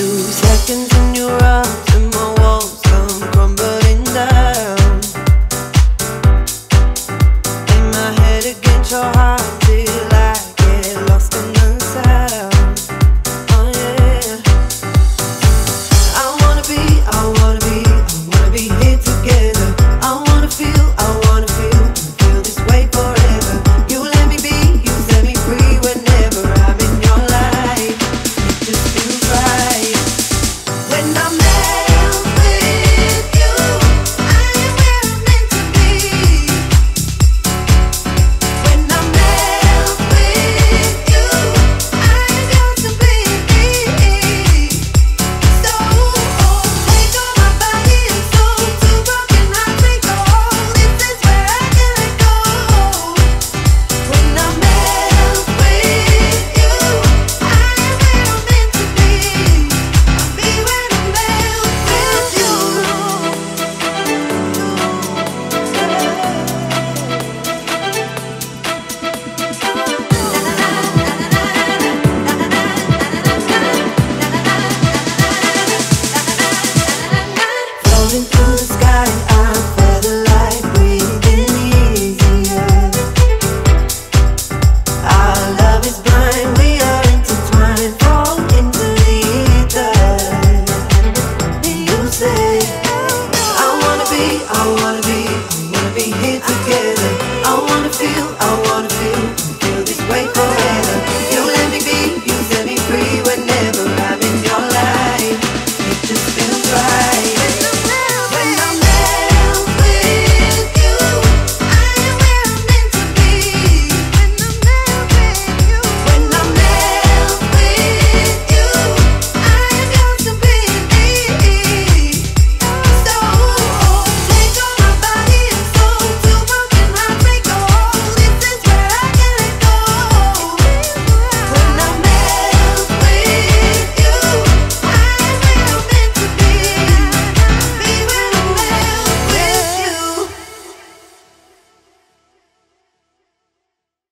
choose. I wanna be I wanna be here together. I wanna feel, I wanna